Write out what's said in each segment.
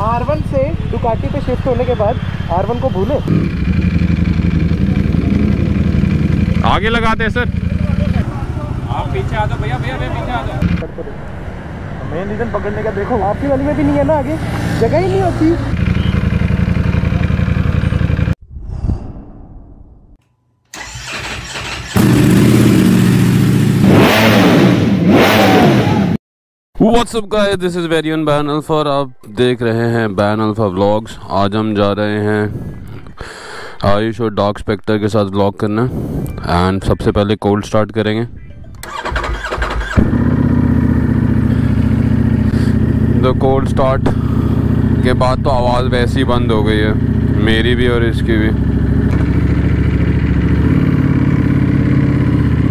Are one से Ducati पे shift होने के बाद आर वन को भूले। आगे लगाते हैं सर आप पीछे आ जाओ भैया भैया भैया पीछे आ जाओ। मेन रीजन पकड़ने का देखो आपकी वाली में भी नहीं है ना आगे? जगह ही नहीं होती। What's up, guys? This is Varian बैन अल्फ़ा आप देख रहे हैं बैन अल्फ़ा व्लॉग्स आज हम जा रहे हैं आयुष और डॉग स्पेक्टर के साथ व्लॉग करना। एंड सबसे पहले कोल्ड स्टार्ट करेंगे। द कोल्ड स्टार्ट के बाद तो आवाज़ वैसी बंद हो गई है। मेरी भी और इसकी भी।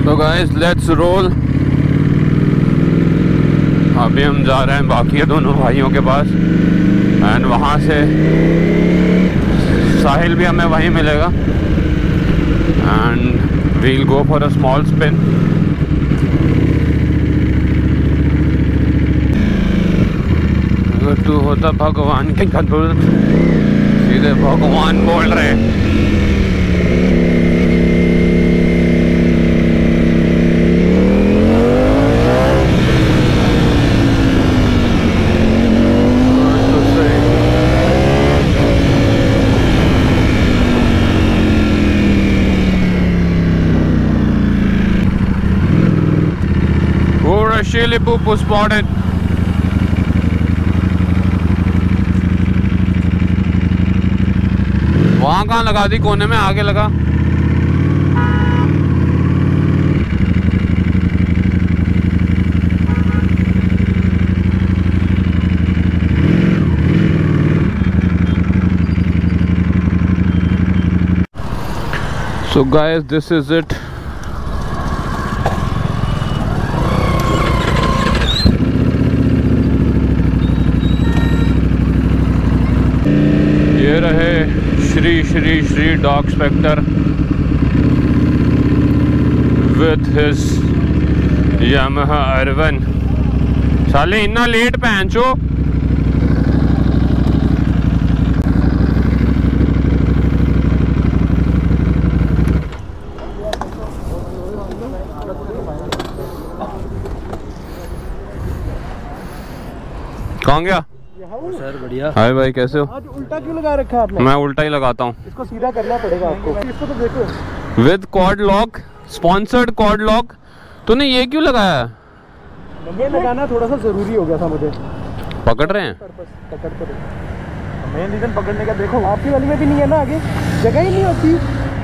तो गाइस लेट्स रोल अभी हम जा रहे हैं बाकी दोनों भाइयों के पास। एंड वहाँ से साहिल भी हमें वहीं मिलेगा। And we'll go for a small spin तू होता भगवान के कदूर सीधे भगवान बोल रहे। तो Shirley Poop was spotted. वहाँ कहा लगा दी? कोने में आगे लगा। So guys this is it रहे Shri Shri Shri Dog Specter with his Yamaha R one साले इतना लेट पहनचो कहाँ गया? सर बढ़िया। हाय भाई कैसे हो? आज उल्टा क्यों लगा रखा है आपने? मैं उल्टा ही लगाता हूँ। इसको सीधा करना पड़ेगा आपको। इसको तो देखो। With cord lock sponsored cord lock. तूने ये क्यों लगाया? ये लगाना थोड़ा सा ज़रूरी हो गया था मुझे। पकड़ रहे हैं? पकड़ मेन रीजन पकड़ने का देखो आपकी वाली में भी नहीं है ना आगे? जगह ही नहीं होती।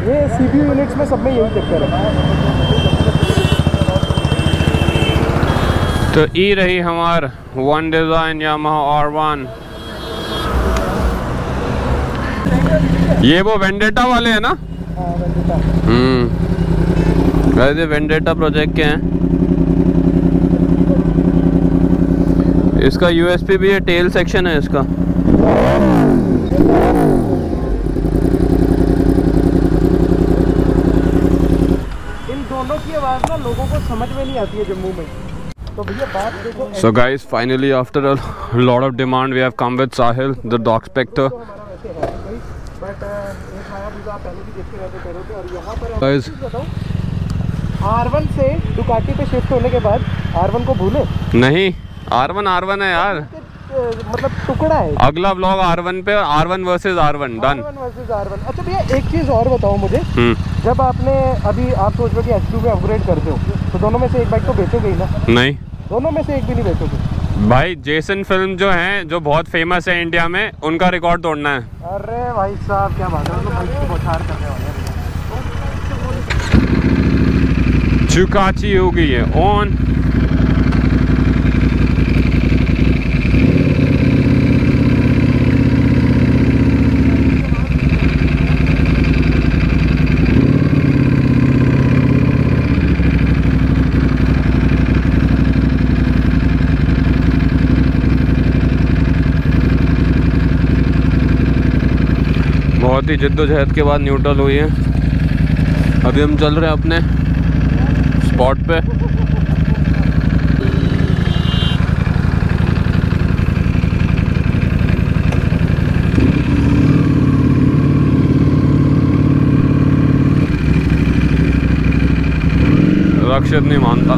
ये सीपीयू यूनिट्स में सब में यही चक्कर है। तो ई रही हमार one design Yamaha R one ये वो वेंडेटा वाले हैं ना? हाँ, हम्म। वैसे वेंडेटा प्रोजेक्ट के हैं। इसका यूएसपी भी है टेल सेक्शन है इसका। इन दोनों की आवाज़ ना लोगों को समझ में नहीं आती है जम्मू में। So guys, finally after a lot of demand, we have come with Sahil, the dog specter. है तो Guys. आर वन से Ducati पे शिफ्ट होने के बाद आर वन को भूले नहीं आर वन आर वन है यार अ, मतलब टुकड़ा है। अगला व्लॉग आर वन पे R one versus R one done R1 versus R1 अच्छा भैया एक चीज़ और बताओ मुझे। हम्म। जब आपने अभी आप सोच रहे हो कि एच में अपग्रेड करते हो तो दोनों में से एक बाइक तो बेचोगे ही ना? नहीं। दोनों में से एक भी नहीं बेचोगे? भाई जेसन फ़िल्म जो है जो बहुत फ़ेमस है इंडिया में उनका रिकॉर्ड तोड़ना है। अरे भाई साहब क्या बात है। तो बाइक की बौछार करने वाले हैं चुकाची हो गई है ऑन बहुत ही जद्दोजहद के बाद न्यूट्रल हुई है। अभी हम चल रहे हैं अपने स्पॉट पे। रक्षित नहीं मानता।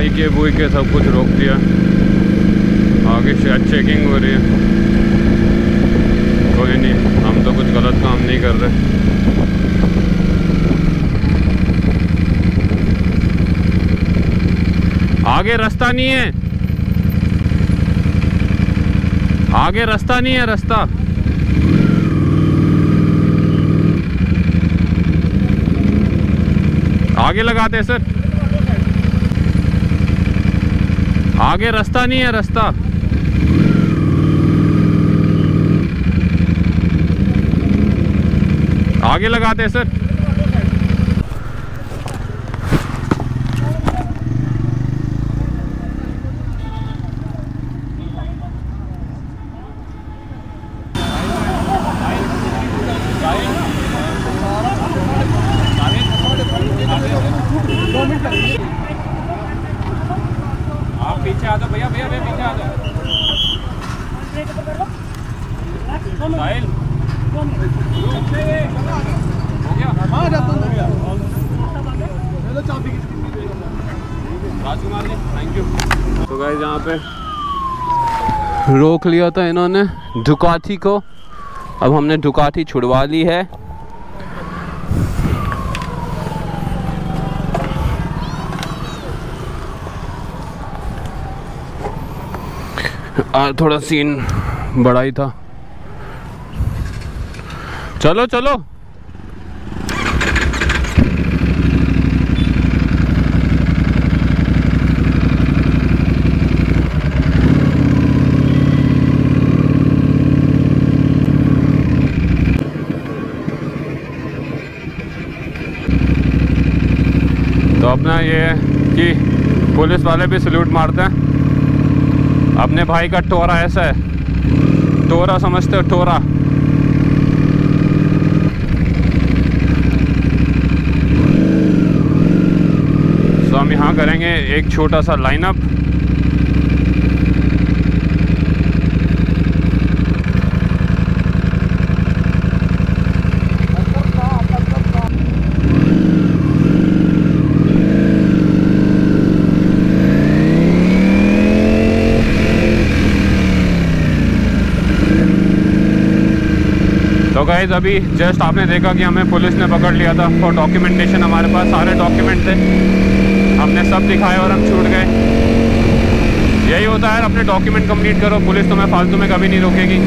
बाइक के बुई के सब कुछ रोक दिया। आगे चेकिंग हो रही है। कोई नहीं, हम तो कुछ गलत काम नहीं कर रहे। आगे रास्ता नहीं है। आगे रास्ता नहीं है, रास्ता। आगे लगाते हैं, सर। आगे रास्ता नहीं है रास्ता। आगे लगाते सर आप पीछे आ जाओ भैया भैया भैया पीछे आ जाओ। साहिल। हो गया? राजकुमार जी थैंक यू तो गाइस यहाँ पे रोक लिया था इन्होंने दुकाठी को। अब हमने दुकाठी छुड़वा ली है। आज थोड़ा सीन बड़ा ही था। चलो चलो। तो अपना ये है कि पुलिस वाले भी सल्यूट मारते हैं। अपने भाई का टोरा ऐसा है। टोरा समझते हो, टोरा। स्वामी हम यहाँ करेंगे एक छोटा सा लाइनअप गाइज़ अभी जस्ट आपने देखा कि हमें पुलिस ने पकड़ लिया था और डॉक्यूमेंटेशन हमारे पास, सारे डॉक्यूमेंट थे। हमने सब दिखाए और हम छूट गए। यही होता है, अपने डॉक्यूमेंट कंप्लीट करो, पुलिस तुम्हें फालतू में कभी नहीं रोकेगी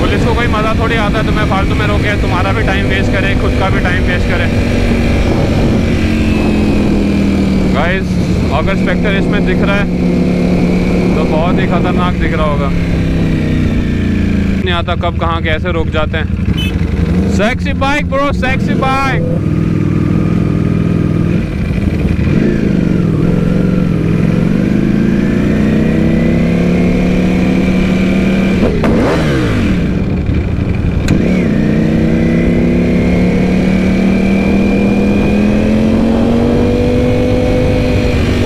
पुलिस को कोई मज़ा थोड़ी आता है तुम्हें फालतू में रोके तुम्हारा भी टाइम वेस्ट करे खुद का भी टाइम वेस्ट करे गाइस अगर स्पेक्टर इसमें दिख रहा है। तो बहुत ही खतरनाक दिख रहा होगा। नहीं आता कब, कहाँ, कैसे रुक जाते हैं। Sexy bike bro sexy bike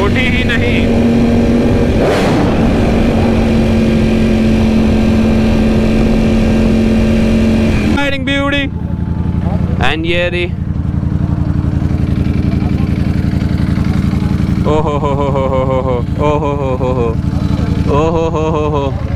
उठी ही नहीं एंड ये रही ओ हो हो हो हो हो हो हो ओ हो हो हो हो ओ हो हो हो हो